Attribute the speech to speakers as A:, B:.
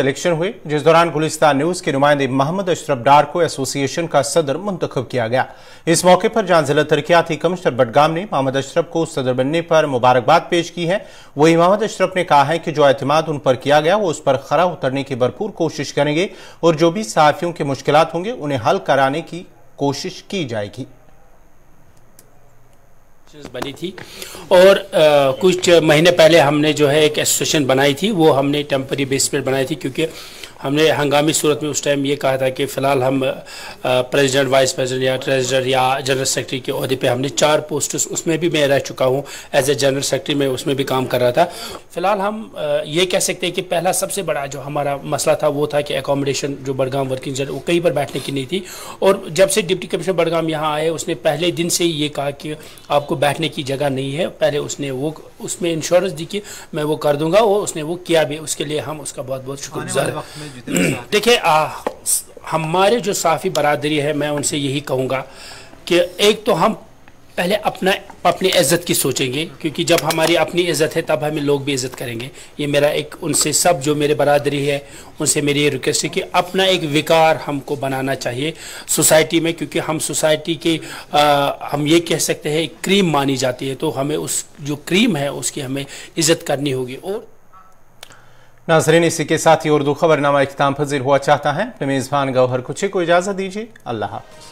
A: Election हुए, जिस दौरान गुलिस्तान न्यूज़ के नुमाइंदे मोहम्मद अशरफ डार को एसोसिएशन का सदर मुंतखब किया गया। इस मौके पर जहाँ जिला तरक्याती कमिश्नर बडगाम ने मोहम्मद अशरफ को सदर बनने पर मुबारकबाद पेश की है, वही मोहम्मद अशरफ ने कहा है कि जो एतमाद उन पर किया गया, वो उस पर खरा उतरने की भरपूर कोशिश करेंगे और जो भी सहाफियों के मुश्किल होंगे, उन्हें हल कराने की कोशिश की जाएगी।
B: बनी थी। और आ, कुछ महीने पहले हमने जो है एक एसोसिएशन बनाई थी। वो हमने टेम्परी बेस पर बनाई थी क्योंकि हमने हंगामी सूरत में उस टाइम ये कहा था कि फ़िलहाल हम प्रेसिडेंट वाइस प्रेसिडेंट या ट्रेजर या जनरल सेक्रेटरी के अहदे पे हमने चार पोस्ट उसमें भी मैं रह चुका हूँ। एज ए जनरल सेक्रेटरी में उसमें भी काम कर रहा था। फ़िलहाल हम ये कह सकते हैं कि पहला सबसे बड़ा जो हमारा मसला था वो था कि एकोमोडेशन जो बड़गाम वर्किंग जनरल वो कहीं पर बैठने की नहीं थी। और जब से डिप्टी कमिश्नर बड़गाम यहाँ आए उसने पहले दिन से ही ये कहा कि आपको बैठने की जगह नहीं है। पहले उसने वो उसमें इंश्योरेंस दी कि मैं वो कर दूँगा वो उसने वो किया भी। उसके लिए हम उसका बहुत बहुत शुक्रगुजार देखिए हमारे जो साफ़ी बरदरी है मैं उनसे यही कहूँगा कि एक तो हम पहले अपना अपनी इज़्ज़त की सोचेंगे क्योंकि जब हमारी अपनी इज़्ज़त है तब हमें लोग भी इज़्ज़त करेंगे। ये मेरा एक उनसे सब जो मेरे बरदरी है उनसे मेरी ये रिक्वेस्ट है कि अपना एक विकार हमको बनाना चाहिए सोसाइटी में क्योंकि हम सोसाइटी के आ, हम ये कह सकते हैं एक क्रीम मानी जाती है तो हमें उस जो क्रीम है उसकी हमें इज़्ज़त करनी होगी। और
A: नाजरीन इसी के साथ ही उर्दू खबरनामा इख्ताम पजीर हुआ चाहता है। मेज़बान गौहर कुछ को इजाज़त दीजिए। अल्लाह हाफ़